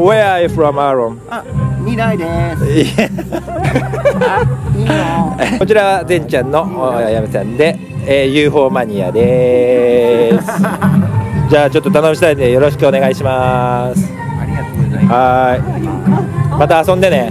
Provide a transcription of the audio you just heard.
Where are you from, Aaron? あ、未来です。いい。こちらはてんちゃんのやめさんで、えー、UFO マニアです。じゃあちょっと頼みしたいんでよろしくお願いします。ありがとうございます。はい。また遊んでね。